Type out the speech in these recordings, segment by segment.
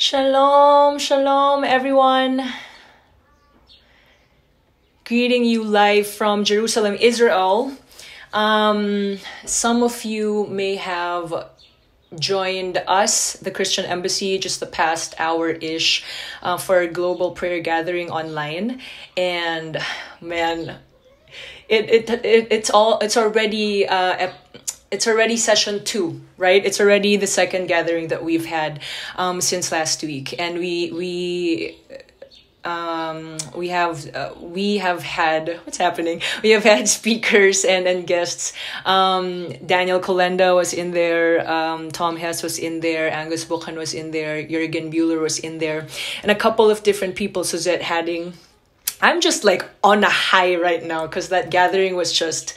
Shalom, shalom, everyone. Greeting you live from Jerusalem, Israel. Um, some of you may have joined us, the Christian Embassy, just the past hour ish uh, for a global prayer gathering online. And man, it, it, it it's all it's already uh, it's already session two, right? It's already the second gathering that we've had um, since last week, and we we um, we have uh, we have had what's happening? We have had speakers and and guests. Um, daniel kolenda was in there um, tom hess was in there angus buchan was in there jürgen bühler was in there and a couple of different people. Suzette hattingh. I'm just like on a high right now because that gathering was just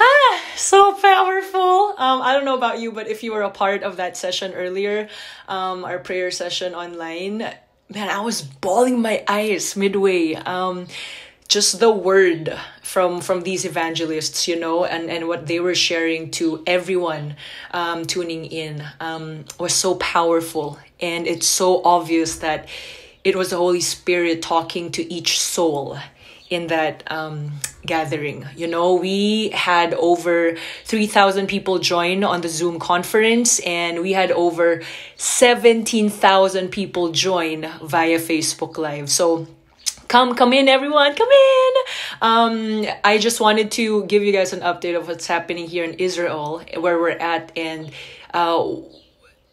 Ah, so powerful. Um, I don't know about you, but if you were a part of that session earlier, um, our prayer session online, man, I was bawling my eyes midway. Um, just the word from from these evangelists, you know, and and what they were sharing to everyone um, tuning in um, was so powerful, and it's so obvious that it was the Holy Spirit talking to each soul in that um, gathering. You know, we had over 3,000 people join on the Zoom conference, and we had over 17,000 people join via Facebook Live. So, come come in everyone come in um i just wanted to give you guys an update of what's happening here in israel where we're at and uh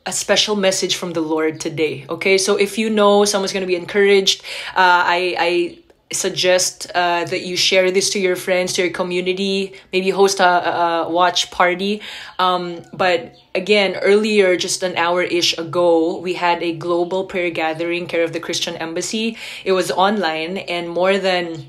a special message from the Lord today. Okay, so if you know someone's going to be encouraged, uh, I I suggest uh, that you share this to your friends to your community maybe host a, a watch party um, but again earlier just an hour ish ago we had a global prayer gathering care of the christian embassy it was online and more than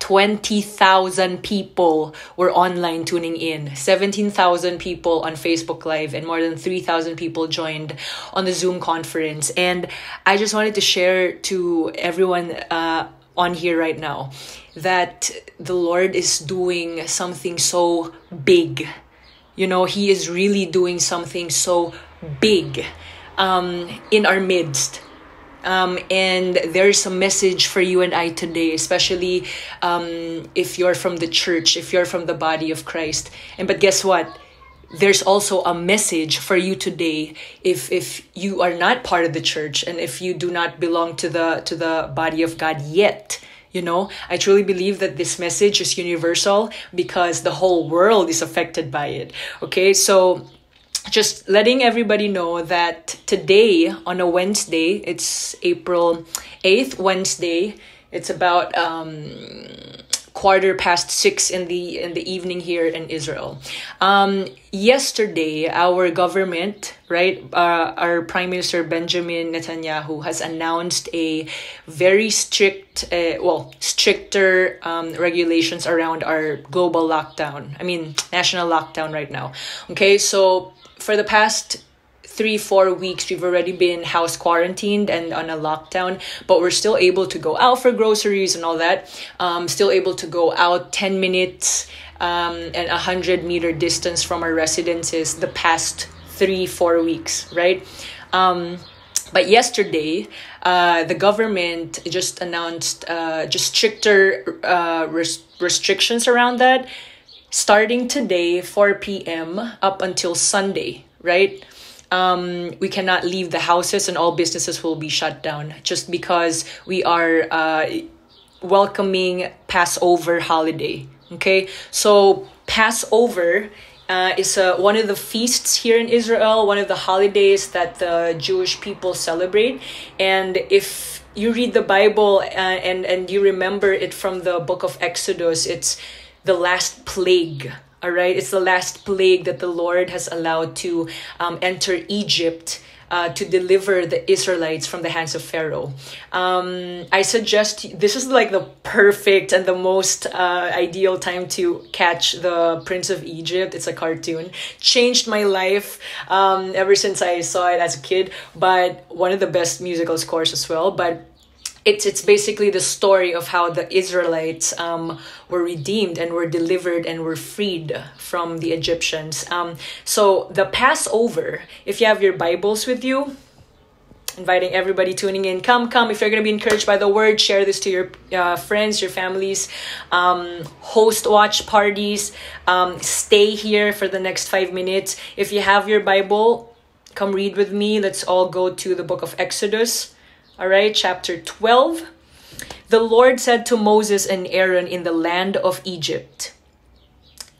20,000 people were online tuning in. 17,000 people on Facebook Live and more than 3,000 people joined on the Zoom conference. And I just wanted to share to everyone uh, on here right now that the Lord is doing something so big. You know, He is really doing something so big um, in our midst. Um, and there's a message for you and I today, especially um, if you're from the church, if you're from the body of Christ. And but guess what? There's also a message for you today if if you are not part of the church and if you do not belong to the to the body of God yet you know? I truly believe that this message is universal because the whole world is affected by it okay? So just letting everybody know that today on a wednesday it's april 8th wednesday it's about um quarter past six in the in the evening here in Israel. Um, yesterday, our government, right, uh, our Prime Minister Benjamin Netanyahu has announced a very strict, uh, well, stricter um, regulations around our global lockdown. I mean, national lockdown right now. Okay, so for the past three, four weeks, we've already been house quarantined and on a lockdown, but we're still able to go out for groceries and all that. Um, still able to go out 10 minutes um, and a 100 meter distance from our residences the past three, four weeks, right? Um, but yesterday, uh, the government just announced uh, just stricter uh, res- restrictions around that starting today 4 p.m up until sunday right um, we cannot leave the houses and all businesses will be shut down just because we are uh, welcoming Passover holiday. Okay, so Passover uh, is uh, one of the feasts here in Israel, one of the holidays that the Jewish people celebrate. And if you read the Bible uh, and, and you remember it from the book of Exodus, it's the last plague all right, it's the last plague that the Lord has allowed to um, enter Egypt. Uh, to deliver the Israelites from the hands of Pharaoh. Um, I suggest this is like the perfect and the most uh, ideal time to catch the Prince of Egypt. It's a cartoon. Changed my life um, ever since I saw it as a kid, but one of the best musical scores as well. But it's it's basically the story of how the Israelites um, were redeemed and were delivered and were freed from the Egyptians. Um, so the Passover, if you have your Bibles with you, inviting everybody tuning in. Come, come. If you're going to be encouraged by the word, share this to your uh, friends, your families. Um, host watch parties. Um, stay here for the next five minutes. If you have your Bible, come read with me. Let's all go to the book of Exodus. All right, chapter 12. The Lord said to Moses and Aaron in the land of Egypt,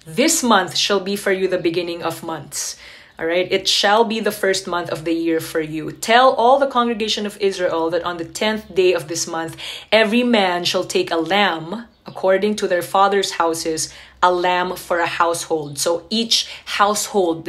This month shall be for you the beginning of months. All right, it shall be the first month of the year for you. Tell all the congregation of Israel that on the tenth day of this month, every man shall take a lamb according to their father's houses, a lamb for a household. So each household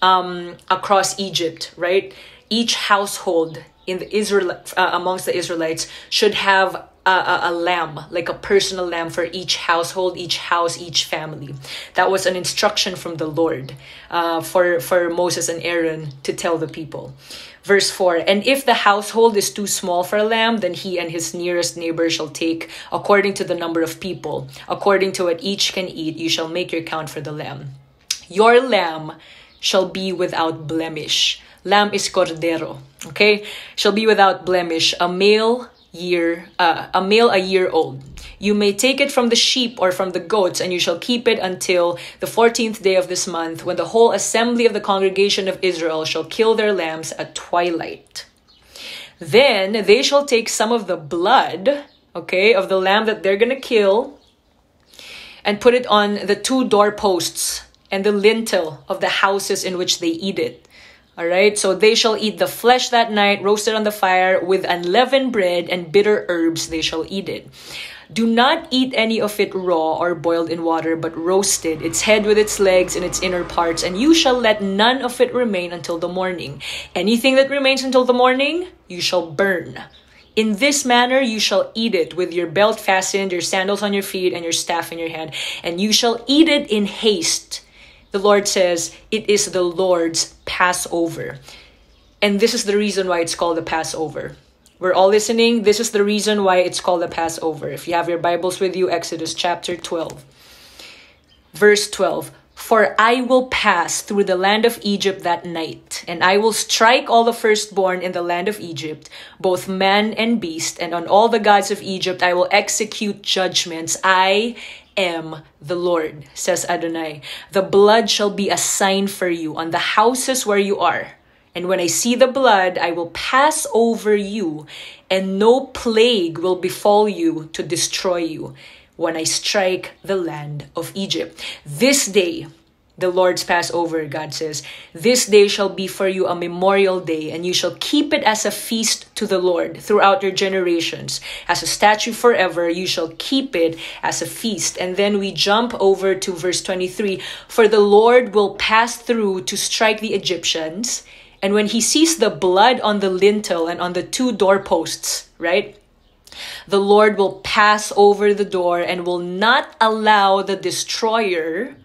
um, across Egypt, right? Each household in the Israel uh, amongst the Israelites should have a, a, a, lamb, like a personal lamb for each household, each house, each family. That was an instruction from the Lord uh, for, for Moses and Aaron to tell the people. Verse 4 And if the household is too small for a lamb, then he and his nearest neighbor shall take according to the number of people. According to what each can eat, you shall make your count for the lamb. Your lamb shall be without blemish. Lamb is cordero, okay? Shall be without blemish, a male year, uh, a male a year old. You may take it from the sheep or from the goats, and you shall keep it until the fourteenth day of this month, when the whole assembly of the congregation of Israel shall kill their lambs at twilight. Then they shall take some of the blood, okay, of the lamb that they're gonna kill, and put it on the two doorposts and the lintel of the houses in which they eat it. All right, so they shall eat the flesh that night, roasted on the fire, with unleavened bread and bitter herbs they shall eat it. Do not eat any of it raw or boiled in water, but roasted, its head with its legs and its inner parts, and you shall let none of it remain until the morning. Anything that remains until the morning, you shall burn. In this manner you shall eat it with your belt fastened, your sandals on your feet, and your staff in your hand, and you shall eat it in haste the Lord says it is the Lord's Passover. And this is the reason why it's called the Passover. We're all listening. This is the reason why it's called the Passover. If you have your Bibles with you, Exodus chapter 12, verse 12. For I will pass through the land of Egypt that night, and I will strike all the firstborn in the land of Egypt, both man and beast, and on all the gods of Egypt I will execute judgments. I am the Lord, says Adonai. The blood shall be a sign for you on the houses where you are. And when I see the blood, I will pass over you, and no plague will befall you to destroy you when I strike the land of Egypt. This day, the Lord's Passover, God says, This day shall be for you a memorial day, and you shall keep it as a feast to the Lord throughout your generations. As a statute forever, you shall keep it as a feast. And then we jump over to verse 23 For the Lord will pass through to strike the Egyptians, and when he sees the blood on the lintel and on the two doorposts, right? The Lord will pass over the door and will not allow the destroyer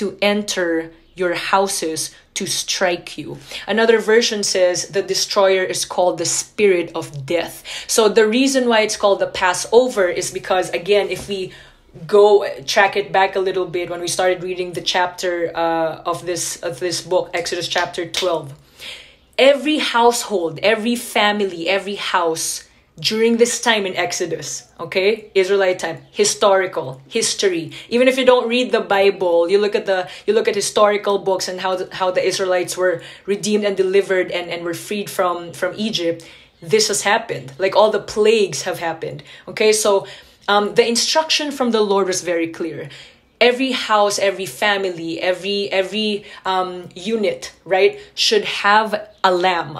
to enter your houses to strike you. Another version says the destroyer is called the spirit of death. So the reason why it's called the Passover is because again, if we go track it back a little bit when we started reading the chapter uh, of this of this book, Exodus chapter 12. Every household, every family, every house during this time in Exodus, okay? Israelite time, historical, history. Even if you don't read the Bible, you look at the you look at historical books and how the, how the Israelites were redeemed and delivered and and were freed from from Egypt. This has happened. Like all the plagues have happened. Okay? So um the instruction from the Lord was very clear. Every house, every family, every every um unit, right, should have a lamb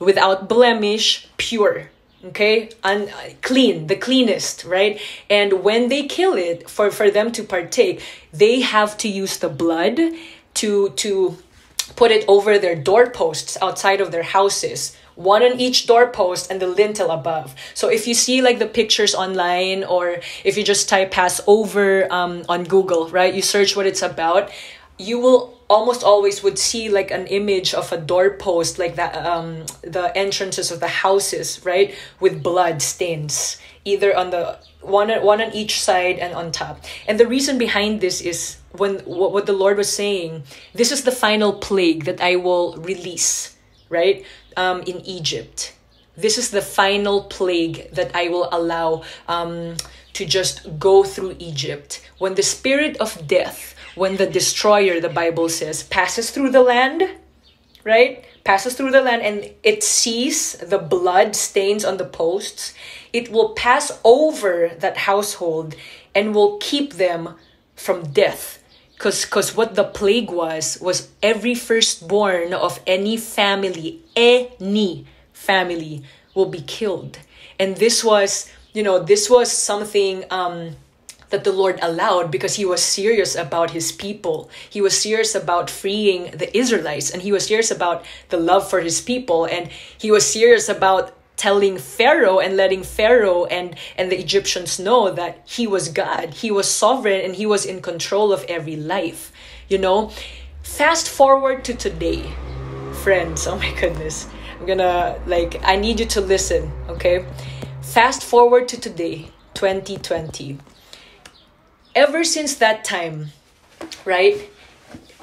without blemish, pure okay? And clean the cleanest right? And when they kill it for for them to partake they have to use the blood to to put it over their doorposts outside of their houses. One on each doorpost and the lintel above. So if you see like the pictures online or if you just type Passover um, on Google, right, you search what it's about, you will almost always would see like an image of a doorpost like that um the entrances of the houses right with blood stains either on the one one on each side and on top and the reason behind this is when what, what the lord was saying this is the final plague that i will release right? Um, in Egypt. This is the final plague that I will allow um, to just go through Egypt. When the spirit of death, when the destroyer, the Bible says, passes through the land, right? Passes through the land and it sees the blood stains on the posts, it will pass over that household and will keep them from death. Because because what the plague was was every firstborn of any family any family will be killed. And this was you know this was something um that the Lord allowed because he was serious about his people. He was serious about freeing the Israelites and he was serious about the love for his people and he was serious about telling Pharaoh and letting Pharaoh and, and the Egyptians know that he was God. He was sovereign and he was in control of every life. You know, fast forward to today, friends. Oh my goodness. I'm gonna, like, I need you to listen, okay? Fast forward to today, 2020. Ever since that time, right?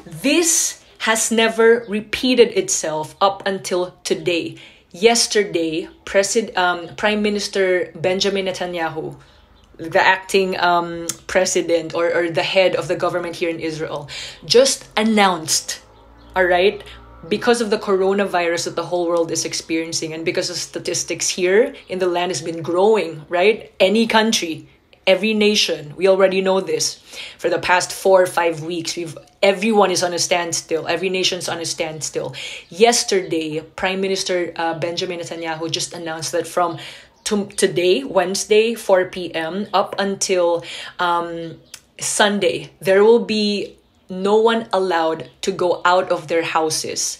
This has never repeated itself up until today yesterday, um, Prime Minister Benjamin Netanyahu, the acting um, president or, or the head of the government here in Israel, just announced, all right, because of the coronavirus that the whole world is experiencing and because of statistics here in the land has been growing, right? Any country, every nation we already know this. For the past four or five weeks we've everyone is on a standstill. Every nation's on a standstill. Yesterday prime minister uh, benjamin netanyahu just announced that from to today wednesday 4 p.m up until um, sunday there will be no one allowed to go out of their houses.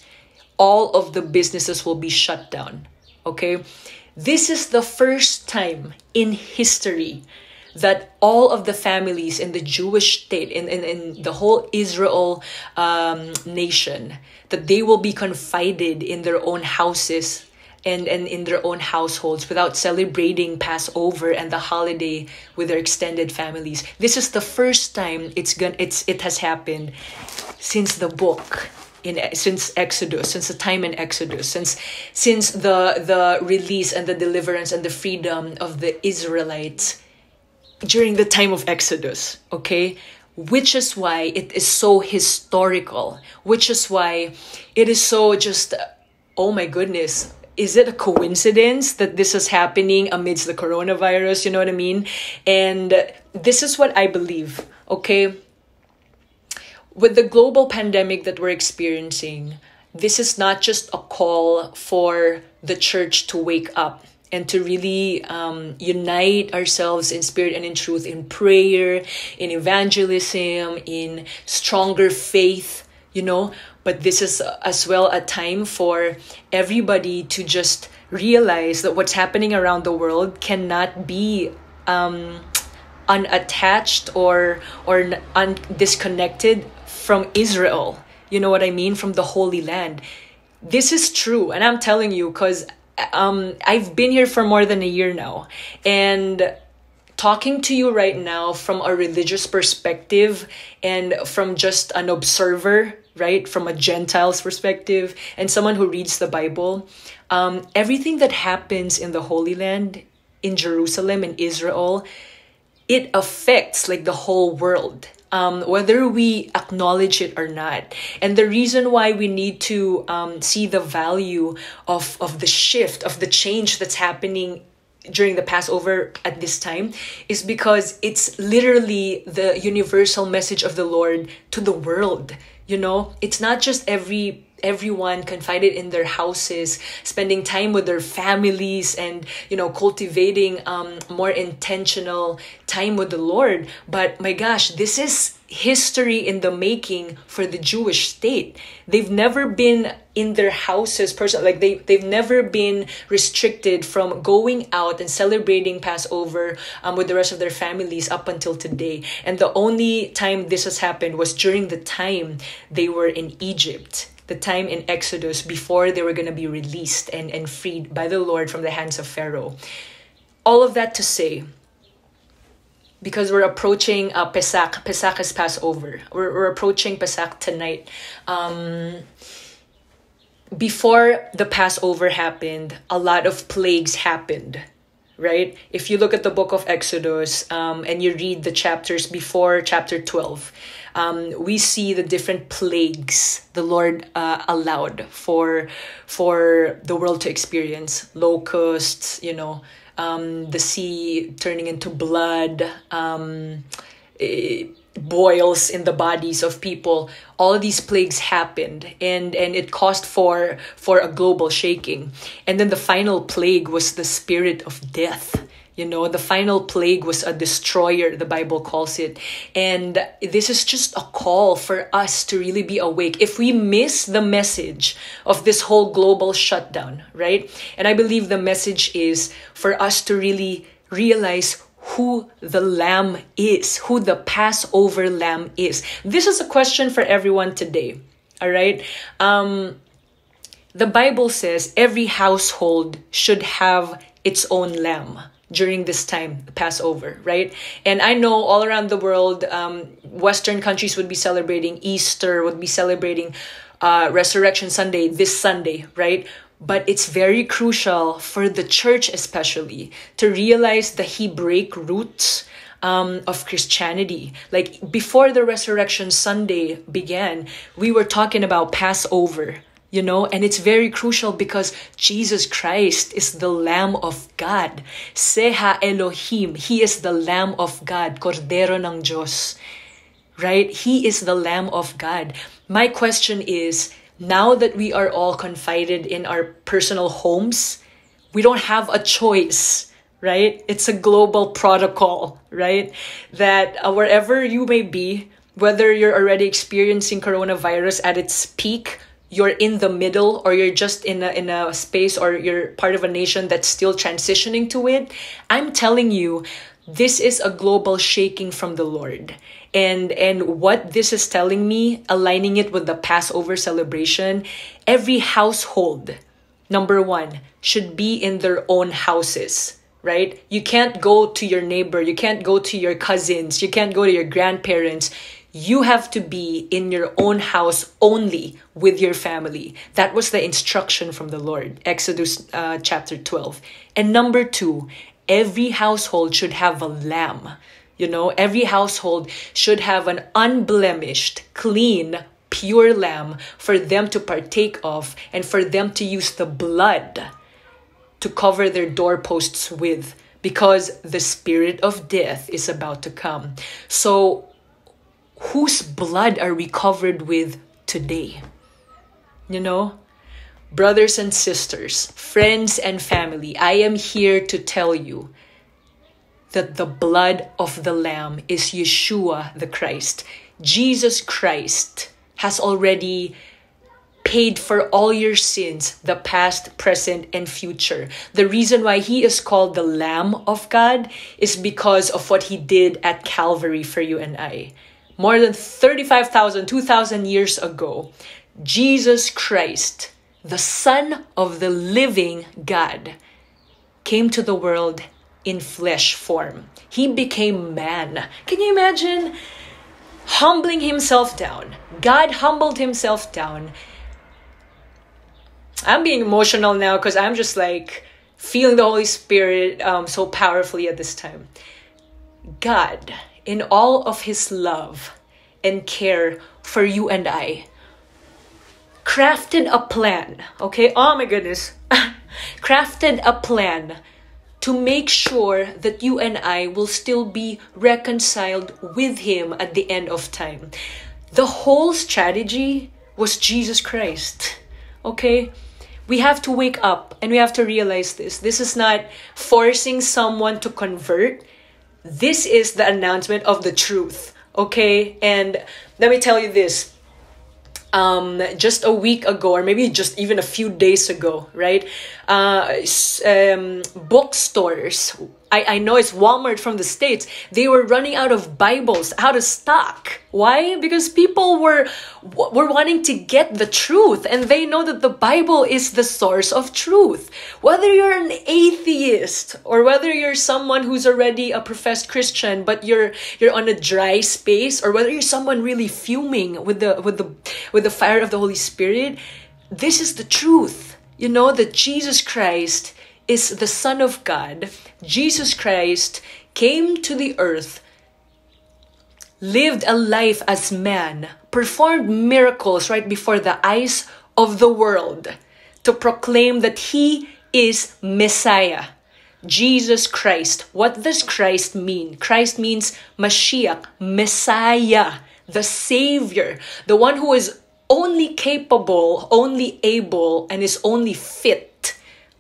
All of the businesses will be shut down okay? This is the first time in history that all of the families in the Jewish state, in, in, in the whole Israel um, nation, that they will be confided in their own houses and, and in their own households without celebrating Passover and the holiday with their extended families. This is the first time it's gonna it's it has happened since the book in since Exodus, since the time in Exodus, since since the the release and the deliverance and the freedom of the Israelites during the time of Exodus, okay? Which is why it is so historical, which is why it is so just, oh my goodness, is it a coincidence that this is happening amidst the coronavirus? You know what I mean? And this is what I believe, okay? With the global pandemic that we're experiencing, this is not just a call for the church to wake up and to really um, unite ourselves in spirit and in truth, in prayer, in evangelism, in stronger faith, you know. But this is as well a time for everybody to just realize that what's happening around the world cannot be um, unattached or or un- disconnected from Israel. You know what I mean? From the Holy Land. This is true, and I'm telling you because um, I've been here for more than a year now, and talking to you right now from a religious perspective and from just an observer, right, from a Gentile's perspective, and someone who reads the Bible, um, everything that happens in the Holy Land, in Jerusalem, in Israel, it affects like the whole world um, whether we acknowledge it or not. And the reason why we need to um, see the value of, of the shift, of the change that's happening during the Passover at this time is because it's literally the universal message of the Lord to the world. You know, it's not just every everyone confided in their houses spending time with their families and you know cultivating um, more intentional time with the lord. But my gosh this is history in the making for the jewish state. They've never been in their houses person like they, they've never been restricted from going out and celebrating passover um, with the rest of their families up until today. And the only time this has happened was during the time they were in egypt the time in Exodus before they were going to be released and, and freed by the Lord from the hands of Pharaoh. All of that to say, because we're approaching uh, Pesach, Pesach is Passover. We're, we're approaching Pesach tonight. Um, before the Passover happened, a lot of plagues happened, right? If you look at the book of Exodus um, and you read the chapters before chapter 12, um, we see the different plagues the Lord uh, allowed for for the world to experience. Locusts, you know, um, the sea turning into blood, um, it, boils in the bodies of people. All of these plagues happened and and it caused for for a global shaking. And then the final plague was the spirit of death you know the final plague was a destroyer the bible calls it and this is just a call for us to really be awake if we miss the message of this whole global shutdown right and i believe the message is for us to really realize who the lamb is, who the Passover lamb is. This is a question for everyone today. All right. Um, the Bible says every household should have its own lamb during this time, Passover, right? And I know all around the world, um, Western countries would be celebrating Easter, would be celebrating uh, Resurrection Sunday this Sunday, right? But it's very crucial for the church, especially, to realize the Hebraic roots um, of Christianity. Like before the Resurrection Sunday began, we were talking about Passover, you know, and it's very crucial because Jesus Christ is the Lamb of God. Seha Elohim, He is the Lamb of God, Cordero ng Diyos, right? He is the Lamb of God. My question is, now that we are all confided in our personal homes, we don't have a choice, right? It's a global protocol, right? That uh, wherever you may be, whether you're already experiencing coronavirus at its peak, you're in the middle, or you're just in a, in a space, or you're part of a nation that's still transitioning to it, I'm telling you, this is a global shaking from the Lord. And and what this is telling me aligning it with the passover celebration every household number 1 should be in their own houses right? You can't go to your neighbor you can't go to your cousins you can't go to your grandparents you have to be in your own house only with your family. That was the instruction from the lord. Exodus uh, chapter 12 and number 2 every household should have a lamb. You know, every household should have an unblemished, clean, pure lamb for them to partake of and for them to use the blood to cover their doorposts with because the spirit of death is about to come. So, whose blood are we covered with today? You know, brothers and sisters, friends and family, I am here to tell you that the blood of the Lamb is Yeshua the Christ. Jesus Christ has already paid for all your sins, the past, present, and future. The reason why he is called the Lamb of God is because of what he did at Calvary for you and I. More than 35,000, 2,000 years ago, Jesus Christ, the Son of the living God, came to the world in flesh form. He became man. Can you imagine humbling himself down? God humbled himself down. I'm being emotional now because I'm just like feeling the Holy Spirit um, so powerfully at this time. God, in all of his love and care for you and I, crafted a plan. Okay, oh my goodness. crafted a plan to make sure that you and I will still be reconciled with Him at the end of time. The whole strategy was Jesus Christ. Okay? We have to wake up and we have to realize this. This is not forcing someone to convert. This is the announcement of the truth. Okay? And let me tell you this um, just a week ago, or maybe just even a few days ago, right? Uh, um, bookstores I, I know it's Walmart from the States. They were running out of Bibles, out of stock. Why? Because people were were wanting to get the truth and they know that the Bible is the source of truth. Whether you're an atheist or whether you're someone who's already a professed Christian but you're you're on a dry space or whether you're someone really fuming with the with the with the fire of the Holy Spirit, this is the truth. You know that Jesus Christ is the Son of God. Jesus Christ came to the earth, lived a life as man, performed miracles right before the eyes of the world to proclaim that he is Messiah. Jesus Christ. What does Christ mean? Christ means Mashiach, Messiah, the Savior, the one who is only capable, only able, and is only fit.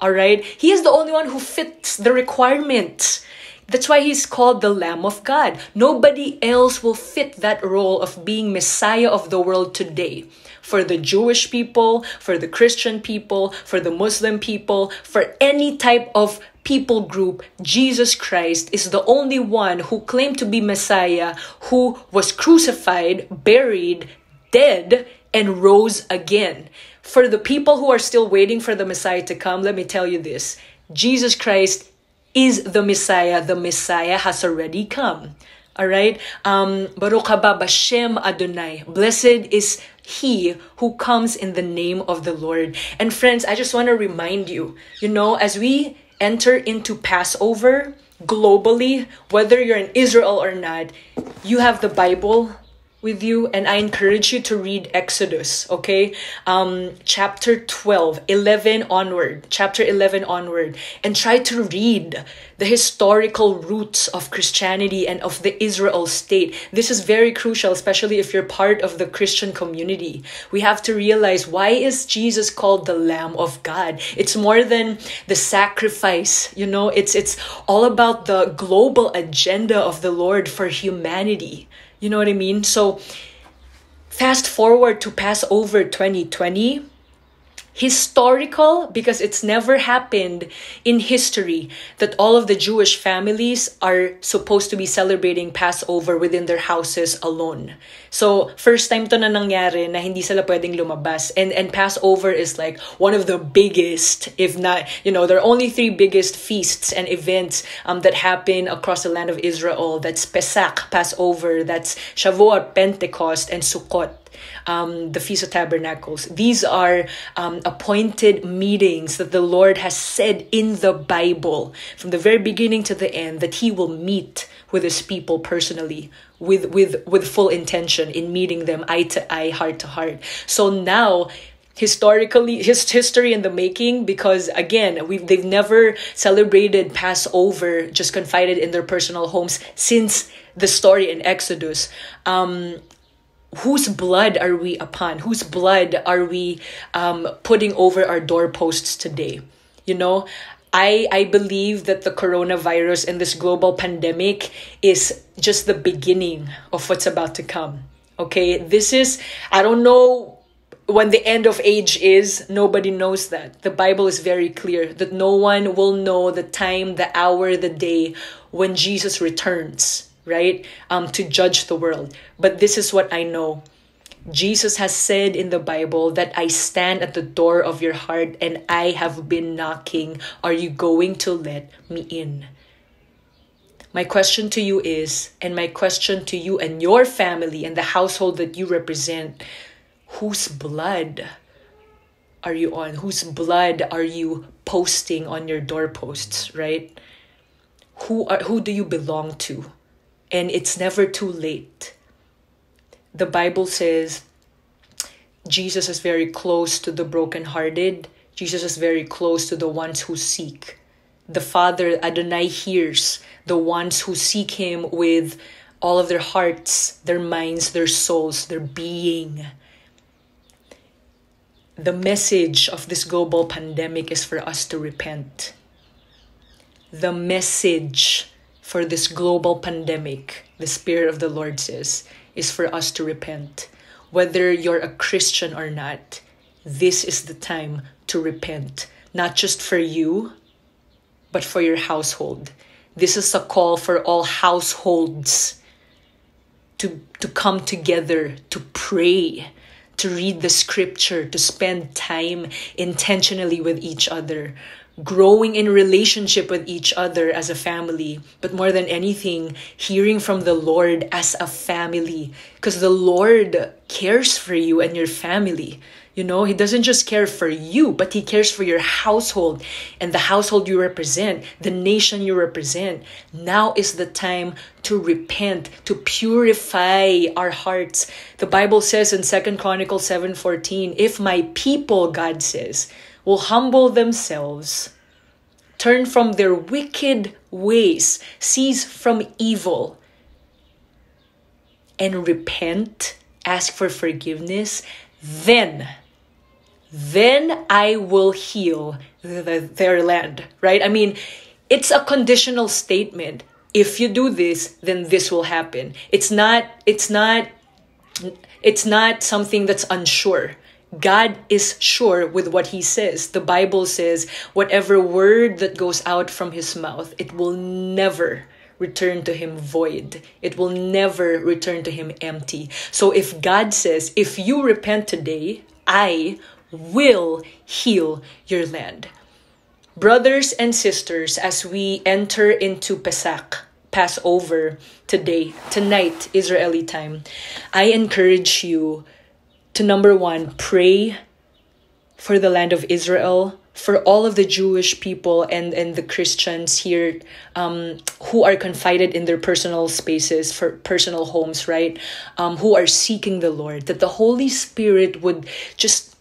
All right? He is the only one who fits the requirements. That's why he's called the Lamb of God. Nobody else will fit that role of being Messiah of the world today. For the Jewish people, for the Christian people, for the Muslim people, for any type of people group, Jesus Christ is the only one who claimed to be Messiah, who was crucified, buried, dead, and rose again. For the people who are still waiting for the Messiah to come, let me tell you this Jesus Christ is the Messiah. The Messiah has already come. All right. Um, Baruch haba Bashem Adonai. Blessed is he who comes in the name of the Lord. And friends, I just want to remind you, you know, as we enter into Passover globally, whether you're in Israel or not, you have the Bible with you and I encourage you to read Exodus, okay? Um, chapter 12, 11 onward, chapter 11 onward, and try to read the historical roots of Christianity and of the Israel state. This is very crucial, especially if you're part of the Christian community. We have to realize why is Jesus called the Lamb of God? It's more than the sacrifice, you know, it's it's all about the global agenda of the Lord for humanity. You know what I mean? So fast forward to Passover 2020 historical because it's never happened in history that all of the Jewish families are supposed to be celebrating Passover within their houses alone. So, first time to na nangyari na hindi sila pwedeng lumabas. And, and Passover is like one of the biggest, if not, you know, there are only three biggest feasts and events um, that happen across the land of Israel. That's Pesach, Passover, that's Shavuot, Pentecost, and Sukkot um, the Feast of Tabernacles. These are um, appointed meetings that the Lord has said in the Bible. From the very beginning to the end that He will meet with His people personally with with with full intention in meeting them eye to eye heart to heart. So now historically his history in the making because again we've they've never celebrated passover just confided in their personal homes since the story in exodus. Um whose blood are we upon? Whose blood are we um, putting over our doorposts today? You know, I, I believe that the coronavirus and this global pandemic is just the beginning of what's about to come. Okay, this is, I don't know when the end of age is, nobody knows that. The Bible is very clear that no one will know the time, the hour, the day when Jesus returns right? Um, to judge the world. But this is what I know. Jesus has said in the Bible that I stand at the door of your heart and I have been knocking. Are you going to let me in? My question to you is, and my question to you and your family and the household that you represent, whose blood are you on? Whose blood are you posting on your doorposts, right? Who are who do you belong to? And it's never too late. The Bible says Jesus is very close to the brokenhearted. Jesus is very close to the ones who seek. The Father Adonai hears the ones who seek Him with all of their hearts, their minds, their souls, their being. The message of this global pandemic is for us to repent. The message for this global pandemic, the Spirit of the Lord says, is for us to repent. Whether you're a Christian or not, this is the time to repent, not just for you, but for your household. This is a call for all households to, to come together, to pray, to read the scripture, to spend time intentionally with each other, growing in relationship with each other as a family, but more than anything, hearing from the Lord as a family. Because the Lord cares for you and your family. You know, He doesn't just care for you, but He cares for your household and the household you represent, the nation you represent. Now is the time to repent, to purify our hearts. The Bible says in Second Chronicles 7:14, if my people, God says, will humble themselves, turn from their wicked ways, cease from evil, and repent, ask for forgiveness, then then I will heal the, the, their land, right? I mean, it's a conditional statement. If you do this, then this will happen. It's not, it's not, it's not something that's unsure. God is sure with what he says. The Bible says, whatever word that goes out from his mouth, it will never return to him void. It will never return to him empty. So if God says, if you repent today, I will heal your land. Brothers and sisters, as we enter into Pesach, Passover today, tonight, Israeli time, I encourage you to number one, pray for the land of Israel, for all of the Jewish people and, and the Christians here um, who are confided in their personal spaces, for personal homes, right? Um, who are seeking the Lord, that the Holy Spirit would just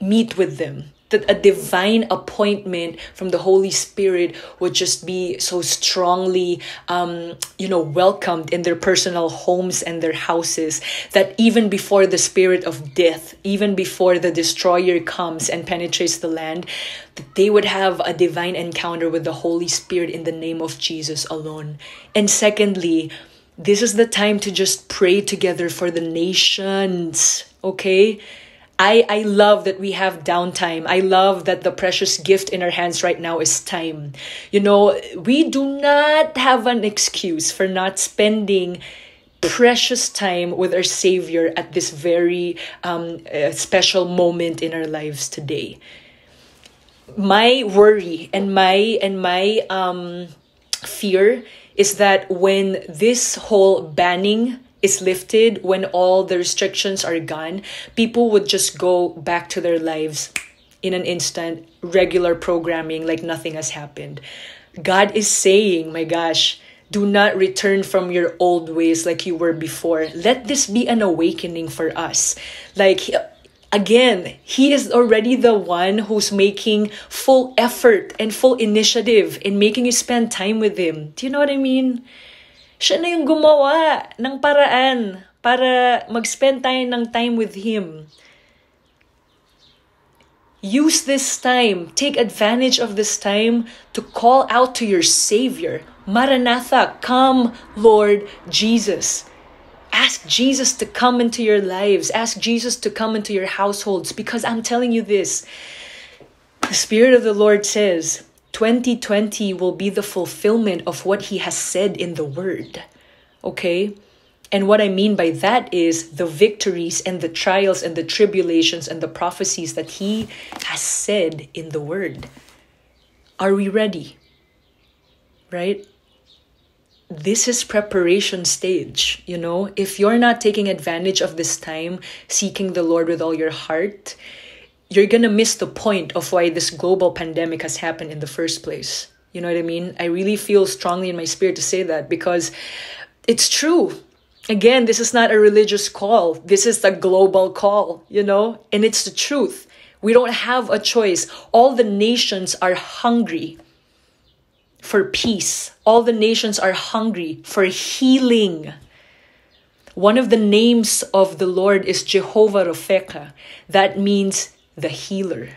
meet with them that a divine appointment from the holy spirit would just be so strongly um, you know welcomed in their personal homes and their houses that even before the spirit of death even before the destroyer comes and penetrates the land that they would have a divine encounter with the holy spirit in the name of jesus alone. And secondly this is the time to just pray together for the nations okay I, I love that we have downtime. I love that the precious gift in our hands right now is time. You know, we do not have an excuse for not spending precious time with our Savior at this very um, uh, special moment in our lives today. My worry and my and my um, fear is that when this whole banning is lifted, when all the restrictions are gone, people would just go back to their lives in an instant, regular programming like nothing has happened. God is saying, my gosh, do not return from your old ways like you were before. Let this be an awakening for us. Like, again, He is already the one who's making full effort and full initiative in making you spend time with Him. Do you know what I mean? Siya na yung gumawa ng paraan para mag-spend tayo ng time with Him. Use this time, take advantage of this time to call out to your Savior. Maranatha, come, Lord Jesus. Ask Jesus to come into your lives. Ask Jesus to come into your households because I'm telling you this. The Spirit of the Lord says, 2020 will be the fulfillment of what he has said in the word. Okay? And what I mean by that is the victories and the trials and the tribulations and the prophecies that he has said in the word. Are we ready? Right? This is preparation stage, you know? If you're not taking advantage of this time, seeking the Lord with all your heart, you're gonna miss the point of why this global pandemic has happened in the first place. You know what I mean? I really feel strongly in my spirit to say that because it's true. Again, this is not a religious call. This is the global call, you know? And it's the truth. We don't have a choice. All the nations are hungry for peace. All the nations are hungry for healing. One of the names of the Lord is Jehovah Ropheka. That means the healer.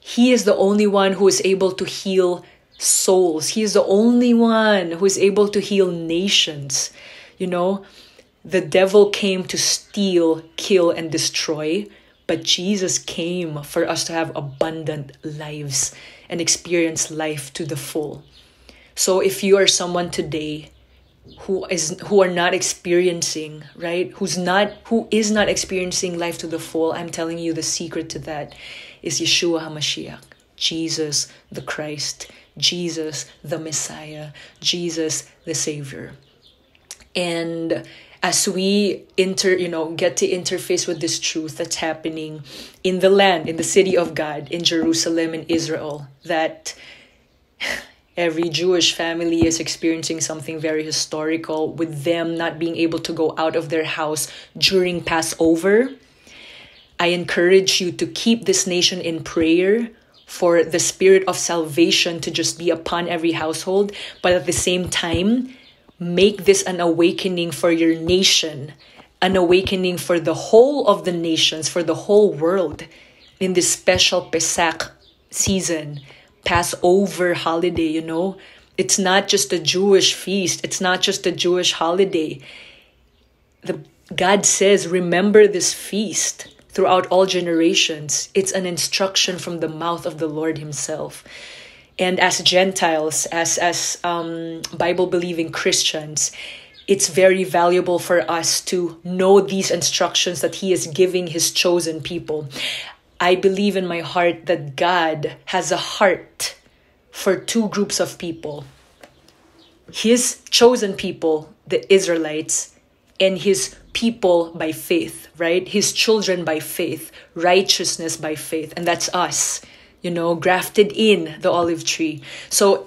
He is the only one who is able to heal souls. He is the only one who is able to heal nations. You know, the devil came to steal, kill, and destroy, but Jesus came for us to have abundant lives and experience life to the full. So if you are someone today who is who are not experiencing right? Who's not who is not experiencing life to the full. I'm telling you the secret to that is yeshua hamashiach jesus the christ jesus the messiah jesus the savior. And as we inter you know get to interface with this truth that's happening in the land in the city of god in jerusalem in israel that every jewish family is experiencing something very historical with them not being able to go out of their house during passover i encourage you to keep this nation in prayer for the spirit of salvation to just be upon every household but at the same time make this an awakening for your nation, an awakening for the whole of the nations, for the whole world in this special Pesach season, Passover holiday, you know? It's not just a Jewish feast, it's not just a Jewish holiday. The God says, remember this feast throughout all generations. It's an instruction from the mouth of the Lord Himself and as gentiles as as um, bible believing christians it's very valuable for us to know these instructions that he is giving his chosen people i believe in my heart that god has a heart for two groups of people his chosen people the israelites and his people by faith right his children by faith righteousness by faith and that's us you know, grafted in the olive tree. So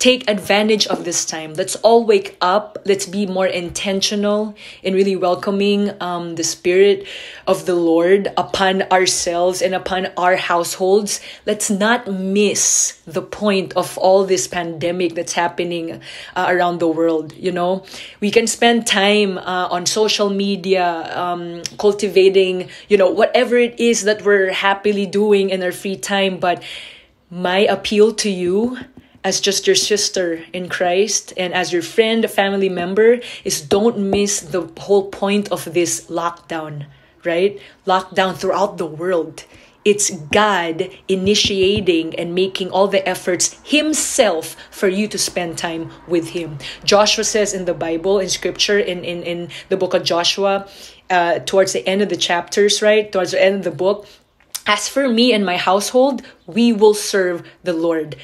take advantage of this time. Let's all wake up. Let's be more intentional in really welcoming um, the Spirit of the Lord upon ourselves and upon our households. Let's not miss the point of all this pandemic that's happening uh, around the world. You know, we can spend time uh, on social media, um, cultivating, you know, whatever it is that we're happily doing in our free time, but my appeal to you as just your sister in Christ and as your friend, a family member is don't miss the whole point of this lockdown, right? Lockdown throughout the world. It's God initiating and making all the efforts Himself for you to spend time with Him. Joshua says in the Bible, in scripture, in, in, in the book of Joshua, uh, towards the end of the chapters, right? Towards the end of the book, as for me and my household, we will serve the Lord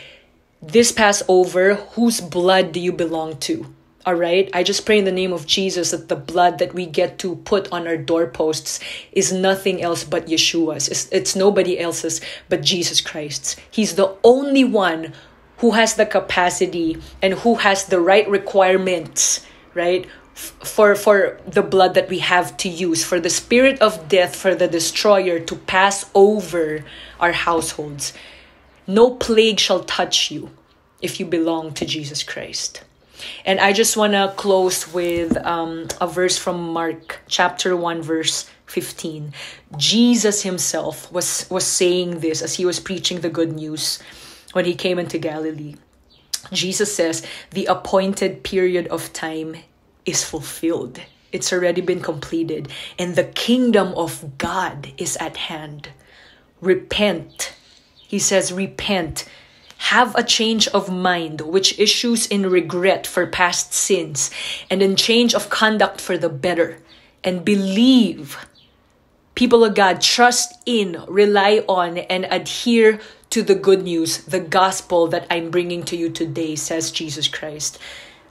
this Passover, whose blood do you belong to? All right. I just pray in the name of Jesus that the blood that we get to put on our doorposts is nothing else but Yeshua's. It's, it's nobody else's but Jesus Christ's. He's the only one who has the capacity and who has the right requirements, right? for for the blood that we have to use for the spirit of death for the destroyer to pass over our households no plague shall touch you if you belong to Jesus Christ. And I just want to close with um, a verse from Mark chapter 1, verse 15. Jesus himself was, was saying this as he was preaching the good news when he came into Galilee. Jesus says, The appointed period of time is fulfilled. It's already been completed, and the kingdom of God is at hand. Repent he says, Repent. Have a change of mind, which issues in regret for past sins and in change of conduct for the better. And believe, people of God, trust in, rely on, and adhere to the good news, the gospel that I'm bringing to you today, says Jesus Christ.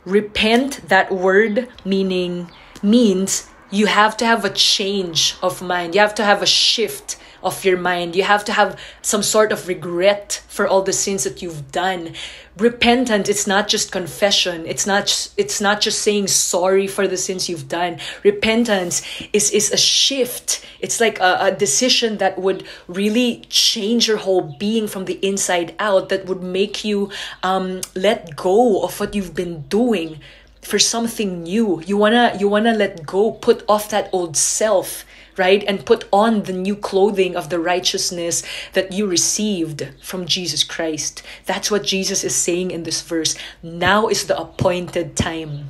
Repent, that word meaning means you have to have a change of mind. You have to have a shift of your mind. You have to have some sort of regret for all the sins that you've done. Repentance, it's not just confession. It's not it's not just saying sorry for the sins you've done. Repentance is is a shift. It's like a, a decision that would really change your whole being from the inside out that would make you um, let go of what you've been doing for something new. You wanna you wanna let go, put off that old self right? And put on the new clothing of the righteousness that you received from Jesus Christ. That's what Jesus is saying in this verse. Now is the appointed time.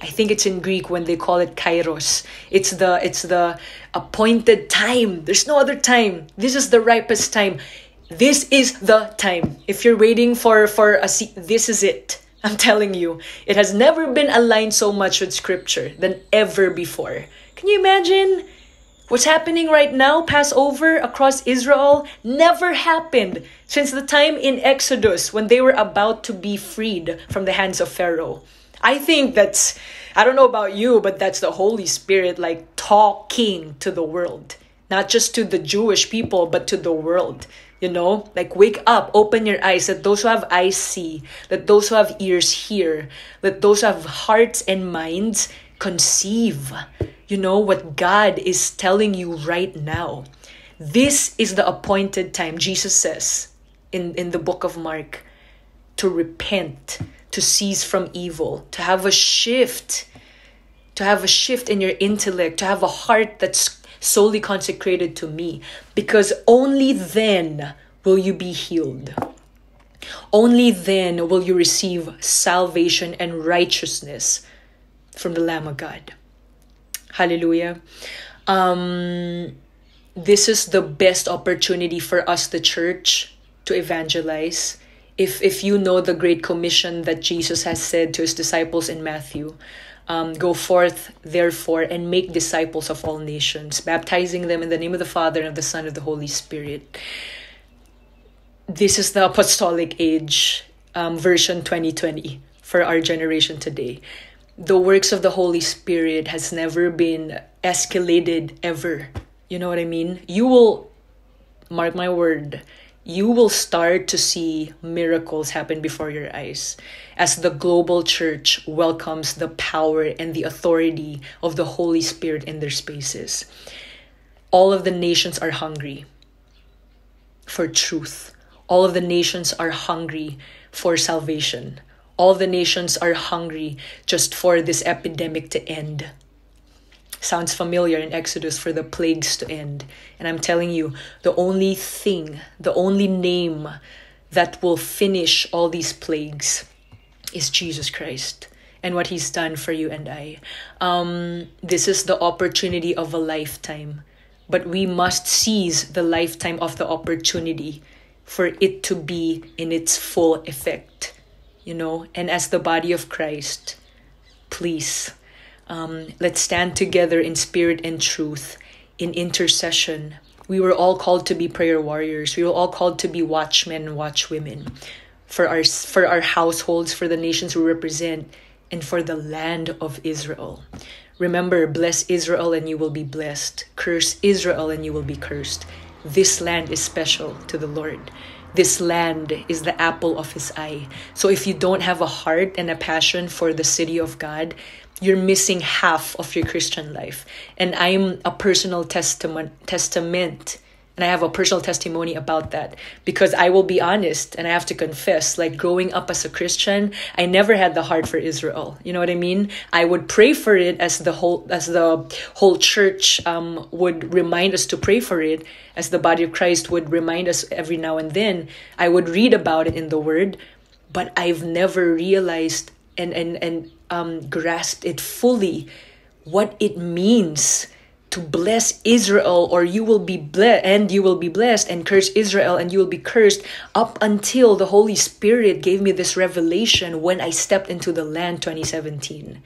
I think it's in Greek when they call it kairos. It's the it's the appointed time. There's no other time. This is the ripest time. This is the time. If you're waiting for for a seat, this is it. I'm telling you, it has never been aligned so much with scripture than ever before. Can you imagine? What's happening right now, Passover across Israel, never happened since the time in Exodus when they were about to be freed from the hands of Pharaoh. I think that's I don't know about you, but that's the Holy Spirit like talking to the world, not just to the Jewish people, but to the world. You know, like wake up, open your eyes. Let those who have eyes see. Let those who have ears hear. Let those who have hearts and minds conceive. You know what God is telling you right now. This is the appointed time, Jesus says in, in the book of Mark, to repent, to cease from evil, to have a shift, to have a shift in your intellect, to have a heart that's solely consecrated to me, because only then will you be healed. Only then will you receive salvation and righteousness from the Lamb of God. Hallelujah. Um, this is the best opportunity for us, the church, to evangelize. If, if you know the great commission that Jesus has said to his disciples in Matthew, um, go forth, therefore, and make disciples of all nations, baptizing them in the name of the Father and of the Son and of the Holy Spirit. This is the apostolic age um, version 2020 for our generation today. The works of the Holy Spirit has never been escalated ever. You know what I mean? You will, mark my word, you will start to see miracles happen before your eyes as the global church welcomes the power and the authority of the Holy Spirit in their spaces. All of the nations are hungry for truth. All of the nations are hungry for salvation. All the nations are hungry just for this epidemic to end sounds familiar in Exodus for the plagues to end. And I'm telling you, the only thing, the only name that will finish all these plagues is Jesus Christ and what he's done for you and I. Um, this is the opportunity of a lifetime, but we must seize the lifetime of the opportunity for it to be in its full effect, you know. And as the body of Christ, please um, let's stand together in spirit and truth, in intercession. We were all called to be prayer warriors. We were all called to be watchmen and watchwomen for our for our households, for the nations we represent, and for the land of Israel. Remember, bless Israel and you will be blessed. Curse Israel and you will be cursed. This land is special to the Lord. This land is the apple of his eye. So if you don't have a heart and a passion for the city of God, you're missing half of your Christian life. And I'm a personal testament testament and I have a personal testimony about that. Because I will be honest and I have to confess like growing up as a Christian I never had the heart for Israel. You know what I mean? I would pray for it as the whole as the whole church um, would remind us to pray for it as the body of Christ would remind us every now and then. I would read about it in the word but I've never realized and and and um, grasped it fully what it means to bless Israel or you will be blessed and you will be blessed and curse Israel and you will be cursed up until the Holy Spirit gave me this revelation when I stepped into the land 2017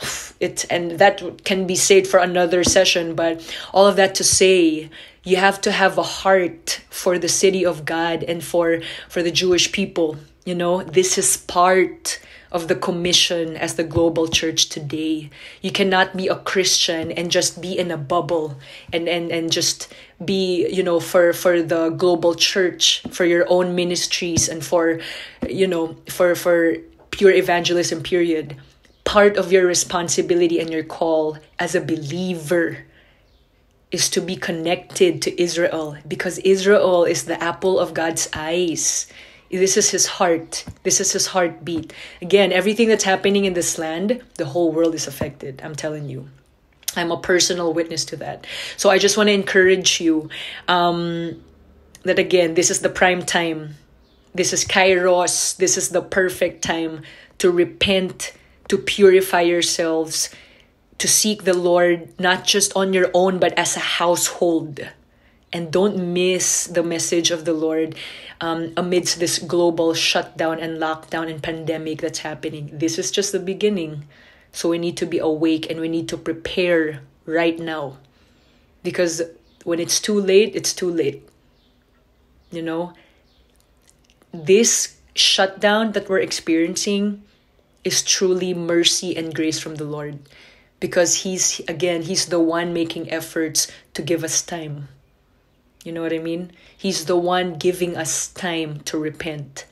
it and that can be said for another session but all of that to say you have to have a heart for the city of God and for for the Jewish people. You know this is part of the commission as the global church today. You cannot be a Christian and just be in a bubble and, and, and just be, you know, for, for the global church, for your own ministries and for, you know, for, for pure evangelism, period. Part of your responsibility and your call as a believer is to be connected to Israel because Israel is the apple of God's eyes. This is his heart. This is his heartbeat. Again, everything that's happening in this land, the whole world is affected. I'm telling you. I'm a personal witness to that. So I just want to encourage you um, that again, this is the prime time. This is Kairos. This is the perfect time to repent, to purify yourselves, to seek the Lord, not just on your own, but as a household. And don't miss the message of the Lord um, amidst this global shutdown and lockdown and pandemic that's happening. This is just the beginning. So we need to be awake and we need to prepare right now. Because when it's too late, it's too late. You know, this shutdown that we're experiencing is truly mercy and grace from the Lord because he's again he's the one making efforts to give us time you know what i mean? He's the one giving us time to repent.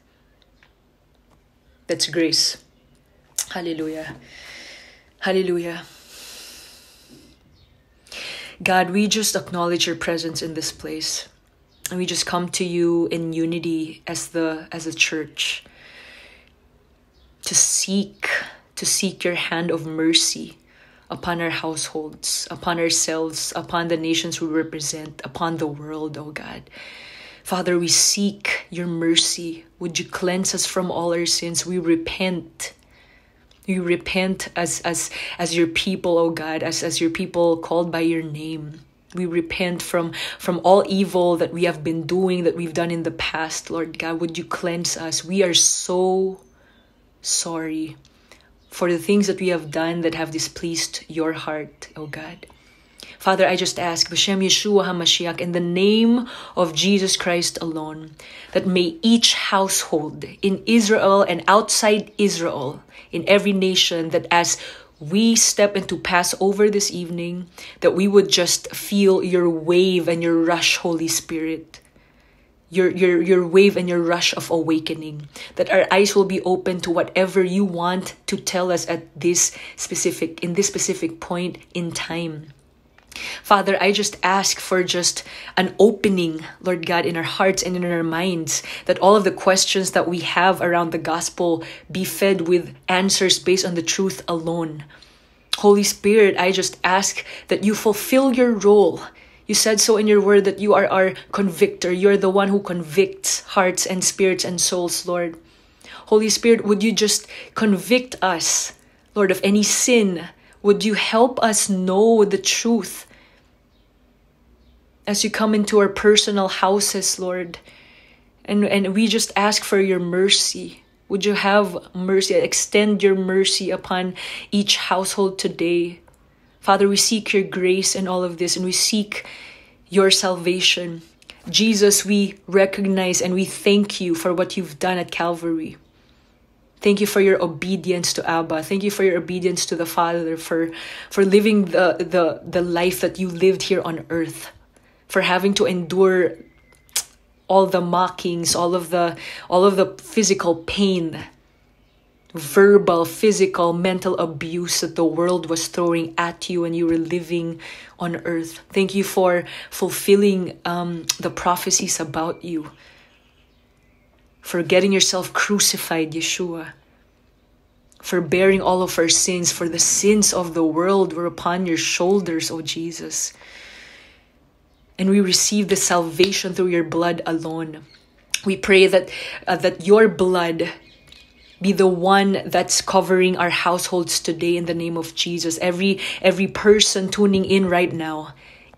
That's grace. Hallelujah. Hallelujah. God we just acknowledge your presence in this place. And we just come to you in unity as the as a church to seek to seek your hand of mercy upon our households, upon ourselves, upon the nations we represent, upon the world, oh God. Father, we seek your mercy. Would you cleanse us from all our sins? We repent. We repent as as as your people, oh God, as as your people called by your name. We repent from from all evil that we have been doing, that we've done in the past, Lord God. Would you cleanse us? We are so sorry for the things that we have done that have displeased your heart, O God. Father, I just ask, B'Shem Yeshua HaMashiach, in the name of Jesus Christ alone, that may each household in Israel and outside Israel, in every nation, that as we step into Passover this evening, that we would just feel your wave and your rush, Holy Spirit your your your wave and your rush of awakening that our eyes will be open to whatever you want to tell us at this specific in this specific point in time Father, I just ask for just an opening, Lord God, in our hearts and in our minds, that all of the questions that we have around the gospel be fed with answers based on the truth alone. Holy Spirit, I just ask that you fulfill your role you said so in your word that you are our convictor. You're the one who convicts hearts and spirits and souls, Lord. Holy Spirit, would you just convict us, Lord, of any sin? Would you help us know the truth as you come into our personal houses, Lord? And, and we just ask for your mercy. Would you have mercy, extend your mercy upon each household today? Father, we seek your grace in all of this and we seek your salvation. Jesus, we recognize and we thank you for what you've done at Calvary. Thank you for your obedience to Abba. Thank you for your obedience to the Father, for, for living the, the, the life that you lived here on earth, for having to endure all the mockings, all of the all of the physical pain verbal, physical, mental abuse that the world was throwing at you when you were living on earth. Thank you for fulfilling um, the prophecies about you, for getting yourself crucified, Yeshua, for bearing all of our sins, for the sins of the world were upon your shoulders, O Jesus. And we receive the salvation through your blood alone. We pray that uh, that your blood be the one that's covering our households today in the name of Jesus. Every every person tuning in right now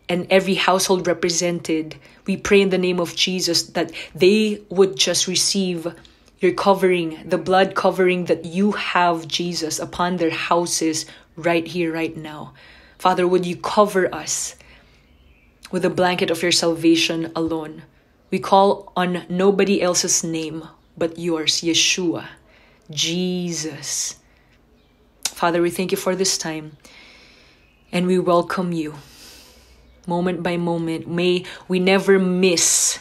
and every household represented, we pray in the name of Jesus that they would just receive your covering, the blood covering that you have, Jesus, upon their houses right here, right now. Father, would you cover us with the blanket of your salvation alone? We call on nobody else's name but yours, Yeshua. Jesus. Father, we thank you for this time and we welcome you moment by moment. May we never miss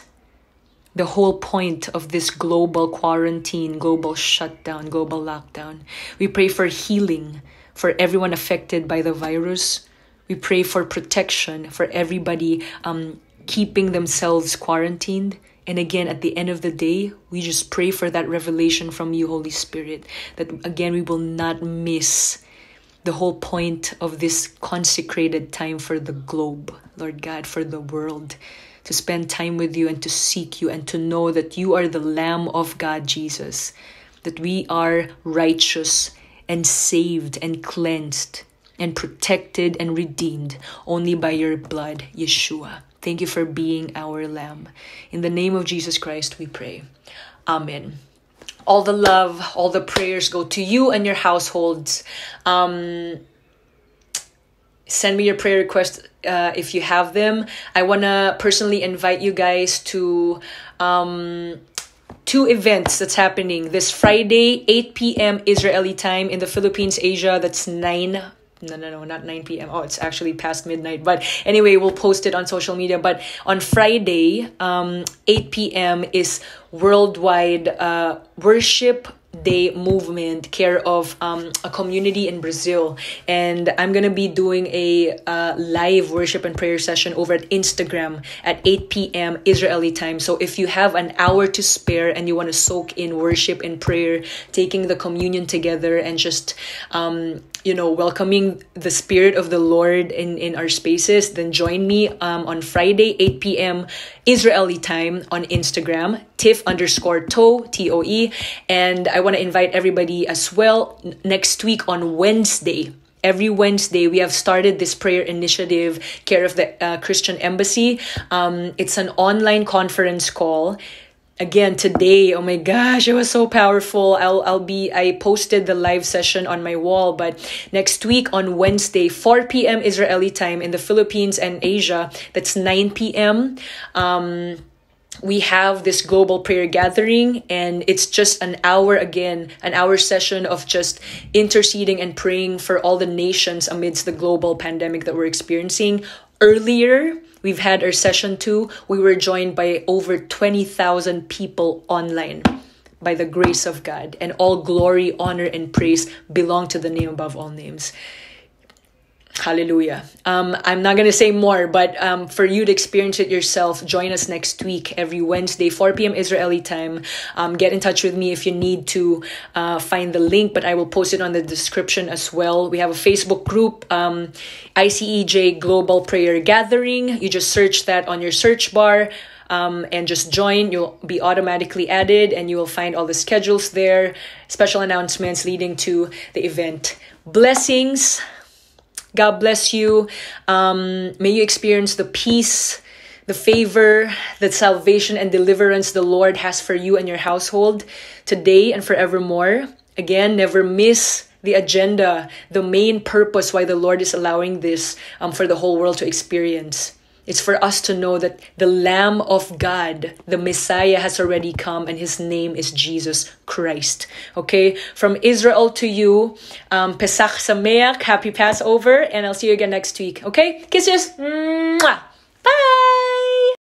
the whole point of this global quarantine, global shutdown, global lockdown. We pray for healing for everyone affected by the virus. We pray for protection for everybody um, keeping themselves quarantined. And again, at the end of the day, we just pray for that revelation from you, Holy Spirit, that again, we will not miss the whole point of this consecrated time for the globe, Lord God, for the world, to spend time with you and to seek you and to know that you are the Lamb of God, Jesus, that we are righteous and saved and cleansed and protected and redeemed only by your blood, Yeshua. Thank you for being our Lamb. In the name of Jesus Christ, we pray. Amen. All the love, all the prayers go to you and your households. Um, send me your prayer requests uh, if you have them. I want to personally invite you guys to um, two events that's happening this Friday, 8 p.m. Israeli time in the Philippines, Asia. That's 9 no no no not 9 p.m oh it's actually past midnight but anyway we'll post it on social media but on friday um 8 p.m is worldwide uh worship Day movement care of um, a community in Brazil. And I'm to be doing a uh, live worship and prayer session over at Instagram at 8 p.m. Israeli time. So if you have an hour to spare and you want to soak in worship and prayer, taking the communion together and just um, you know welcoming the spirit of the lord in in our spaces then join me um, on friday 8 p.m israeli time on instagram tiff underscore toe t-o-e and i want to invite everybody as well next week on wednesday. Every Wednesday, we have started this prayer initiative, care of the uh, Christian Embassy. Um, it's an online conference call again today oh my gosh it was so powerful. I'll i'll be i posted the live session on my wall but next week on wednesday 4 p.m israeli time in the philippines and asia. That's 9 p.m um we have this global prayer gathering and it's just an hour again an hour session of just interceding and praying for all the nations amidst the global pandemic that we're experiencing. Earlier We've had our session two. We were joined by over 20,000 people online by the grace of God. And all glory, honor, and praise belong to the name above all names. Hallelujah. Um, I'm not going to say more, but um, for you to experience it yourself, join us next week every Wednesday, 4 p.m. Israeli time. Um, get in touch with me if you need to uh, find the link, but I will post it on the description as well. We have a Facebook group, um, ICEJ Global Prayer Gathering. You just search that on your search bar. Um, and just join. You'll be automatically added, and you will find all the schedules there, special announcements leading to the event. Blessings. God bless you. Um, may you experience the peace, the favor, the salvation and deliverance the Lord has for you and your household today and forevermore. Again, never miss the agenda, the main purpose why the Lord is allowing this um, for the whole world to experience. It's for us to know that the Lamb of God, the Messiah, has already come and his name is Jesus Christ. Okay? From Israel to you, um, Pesach Sameach, happy Passover, and I'll see you again next week. Okay? Kisses! Mwah! Bye!